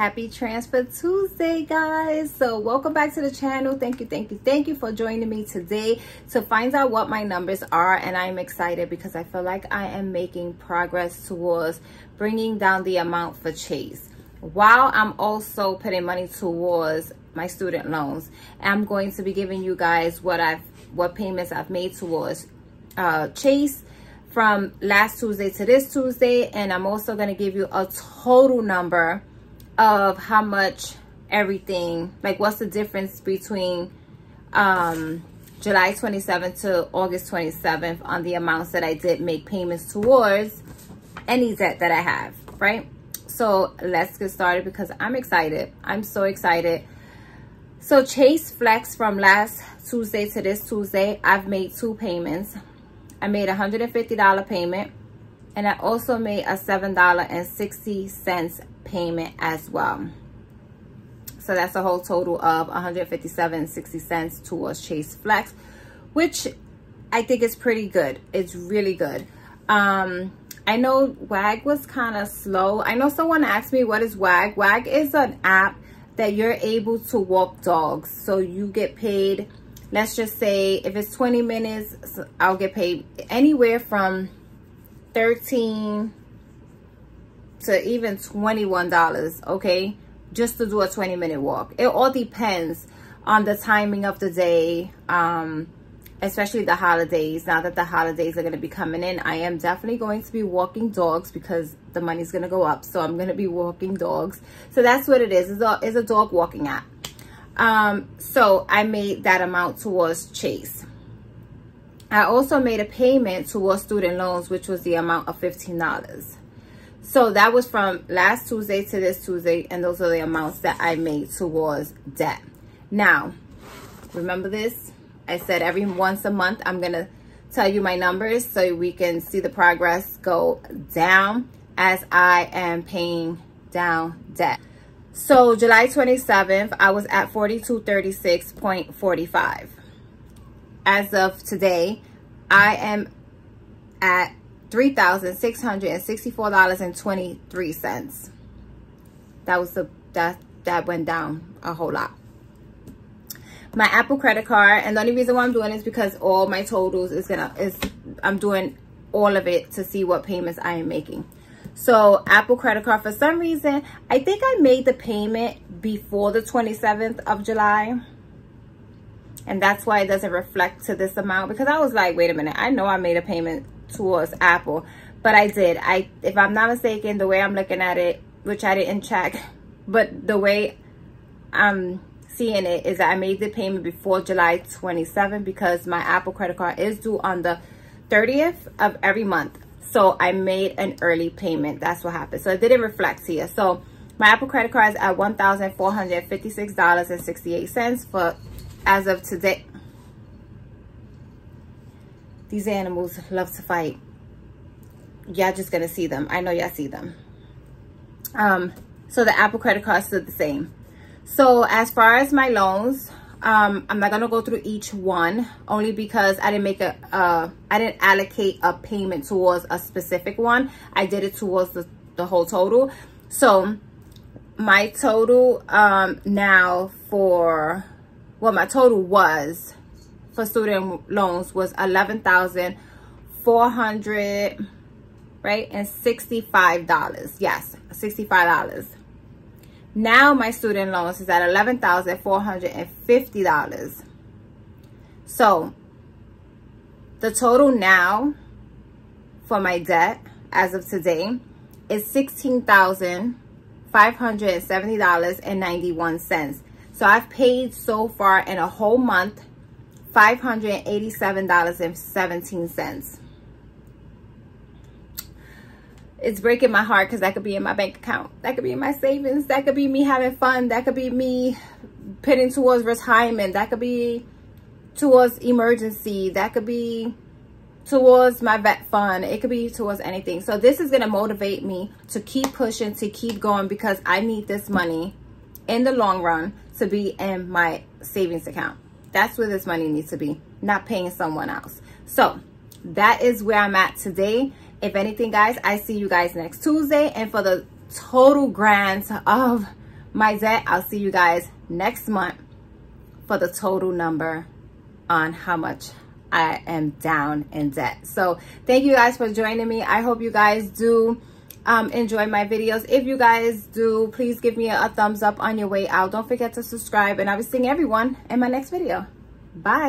happy transfer tuesday guys. So welcome back to the channel. Thank you thank you thank you for joining me today to find out what my numbers are and i'm excited because i feel like i am making progress towards bringing down the amount for chase. While i'm also putting money towards my student loans i'm going to be giving you guys what i've what payments i've made towards uh chase from last tuesday to this tuesday and i'm also going to give you a total number of how much everything, like what's the difference between um, July 27th to August 27th on the amounts that I did make payments towards any debt that I have, right? So let's get started because I'm excited. I'm so excited. So Chase Flex from last Tuesday to this Tuesday, I've made two payments. I made a $150 payment and I also made a $7.60 payment as well. So that's a whole total of 157.60 cents towards Chase Flex, which I think is pretty good. It's really good. Um, I know WAG was kind of slow. I know someone asked me what is WAG. WAG is an app that you're able to walk dogs. So you get paid, let's just say if it's 20 minutes, I'll get paid anywhere from 13 to even $21, okay? Just to do a 20 minute walk. It all depends on the timing of the day, um, especially the holidays. Now that the holidays are going to be coming in, I am definitely going to be walking dogs because the money's going to go up. So I'm going to be walking dogs. So that's what it is. It's a, it's a dog walking app. Um, so I made that amount towards Chase. I also made a payment towards student loans, which was the amount of $15. So that was from last Tuesday to this Tuesday, and those are the amounts that I made towards debt. Now, remember this? I said every once a month, I'm going to tell you my numbers so we can see the progress go down as I am paying down debt. So July 27th, I was at 4236.45. As of today, I am at $3,664.23. That was the, that, that went down a whole lot. My Apple credit card, and the only reason why I'm doing is because all my totals is gonna, is, I'm doing all of it to see what payments I am making. So Apple credit card, for some reason, I think I made the payment before the 27th of July. And that's why it doesn't reflect to this amount because I was like, wait a minute, I know I made a payment towards Apple. But I did. I, if I'm not mistaken, the way I'm looking at it, which I didn't check, but the way I'm seeing it is that I made the payment before July 27 because my Apple credit card is due on the 30th of every month. So I made an early payment. That's what happened. So it didn't reflect here. So my Apple credit card is at $1,456.68 for as of today. These animals love to fight. Y'all just gonna see them. I know y'all see them. Um, so the Apple credit cards are the same. So as far as my loans, um, I'm not gonna go through each one only because I didn't make a, uh, I didn't allocate a payment towards a specific one. I did it towards the, the whole total. So my total um, now for, well, my total was for student loans was 11,400 right and $65 yes $65 now my student loans is at $11,450 so the total now for my debt as of today is $16,570.91 so I've paid so far in a whole month $587.17. It's breaking my heart because that could be in my bank account. That could be in my savings. That could be me having fun. That could be me putting towards retirement. That could be towards emergency. That could be towards my vet fund. It could be towards anything. So this is going to motivate me to keep pushing, to keep going because I need this money in the long run to be in my savings account. That's where this money needs to be, not paying someone else. So that is where I'm at today. If anything, guys, I see you guys next Tuesday. And for the total grant of my debt. I'll see you guys next month for the total number on how much I am down in debt. So thank you guys for joining me. I hope you guys do um, enjoy my videos. If you guys do, please give me a, thumbs up on your way out. Don't forget to subscribe and I will be seeing everyone in my next video. Bye.